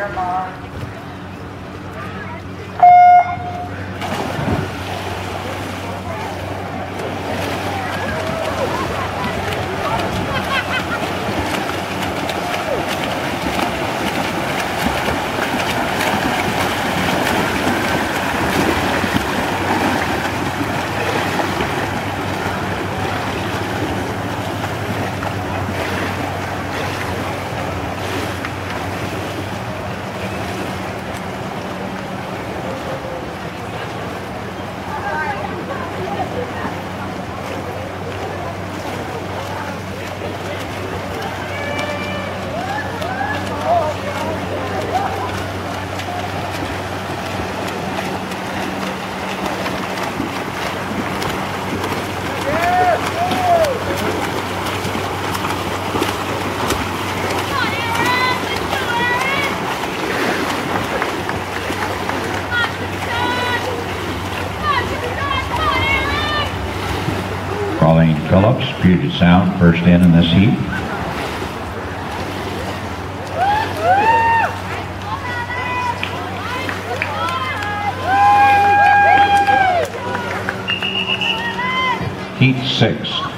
your mom. Colleen Phillips, Puget Sound, first in in this heat. Heat six.